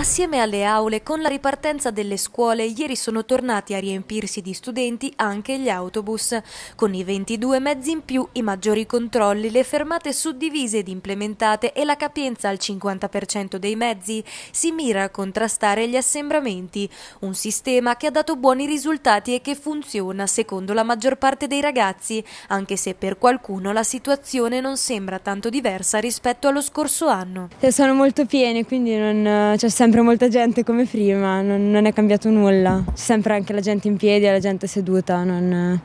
Assieme alle aule, con la ripartenza delle scuole, ieri sono tornati a riempirsi di studenti anche gli autobus. Con i 22 mezzi in più, i maggiori controlli, le fermate suddivise ed implementate e la capienza al 50% dei mezzi, si mira a contrastare gli assembramenti. Un sistema che ha dato buoni risultati e che funziona secondo la maggior parte dei ragazzi, anche se per qualcuno la situazione non sembra tanto diversa rispetto allo scorso anno. Sono molto pieni, quindi non c'è sempre molta gente come prima, non, non è cambiato nulla. C'è sempre anche la gente in piedi e la gente seduta. Non...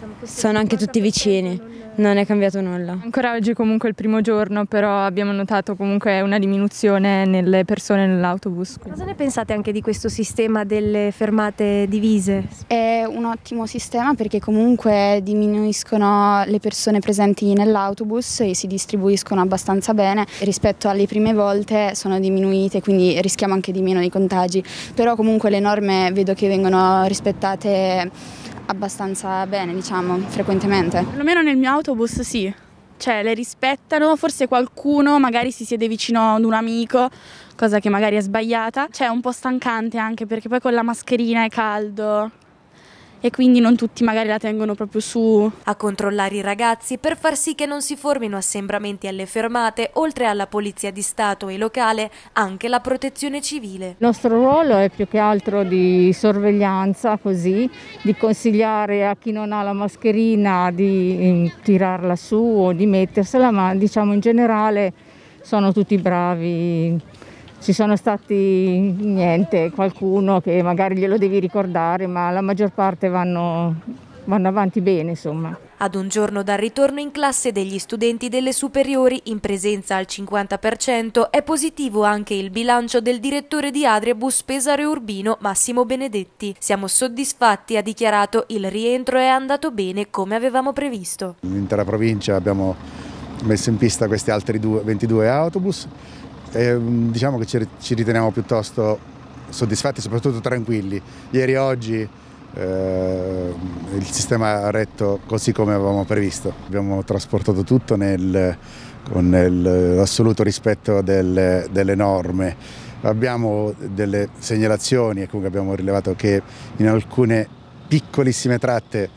Diciamo, Sono anche tutti vicini non è cambiato nulla. Ancora oggi comunque è il primo giorno, però abbiamo notato comunque una diminuzione nelle persone nell'autobus. Cosa ne pensate anche di questo sistema delle fermate divise? È un ottimo sistema perché comunque diminuiscono le persone presenti nell'autobus e si distribuiscono abbastanza bene rispetto alle prime volte sono diminuite, quindi rischiamo anche di meno i contagi, però comunque le norme vedo che vengono rispettate abbastanza bene, diciamo, frequentemente. Perlomeno nel mio autobus sì, cioè le rispettano, forse qualcuno magari si siede vicino ad un amico, cosa che magari è sbagliata. Cioè è un po' stancante anche perché poi con la mascherina è caldo e quindi non tutti magari la tengono proprio su. A controllare i ragazzi per far sì che non si formino assembramenti alle fermate, oltre alla polizia di Stato e locale, anche la protezione civile. Il nostro ruolo è più che altro di sorveglianza, così, di consigliare a chi non ha la mascherina di mm, tirarla su o di mettersela, ma diciamo in generale sono tutti bravi ci sono stati niente, qualcuno che magari glielo devi ricordare, ma la maggior parte vanno, vanno avanti bene, insomma. Ad un giorno dal ritorno in classe degli studenti delle superiori, in presenza al 50%, è positivo anche il bilancio del direttore di Adriabus Pesaro Urbino, Massimo Benedetti. Siamo soddisfatti, ha dichiarato, il rientro è andato bene come avevamo previsto. L'intera provincia abbiamo messo in pista questi altri 22 autobus e, mm, diciamo che ci, ci, riteniamo piuttosto soddisfatti soprattutto tranquilli. Ieri e oggi eh, il sistema ha retto così come avevamo previsto. Abbiamo trasportato tutto nel, con l'assoluto rispetto delle, delle norme. Abbiamo delle segnalazioni e comunque abbiamo rilevato che in alcune piccolissime tratte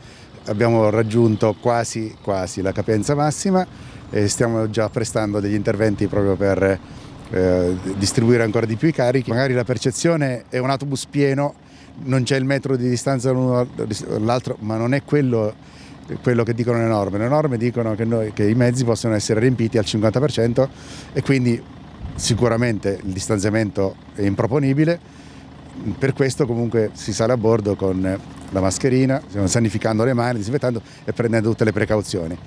abbiamo raggiunto quasi, quasi la capienza massima e stiamo già prestando degli interventi proprio per eh, distribuire ancora di più i carichi. Magari la percezione è un autobus pieno, non c'è il metro di distanza l'uno dall'altro, ma non è quello, quello, che dicono le norme. Le norme dicono che, noi, che i mezzi possono essere riempiti al 50% e quindi sicuramente il distanziamento è improponibile. Per questo comunque si sale a bordo con la mascherina, sanificando le mani, disinfettando e prendendo tutte le precauzioni.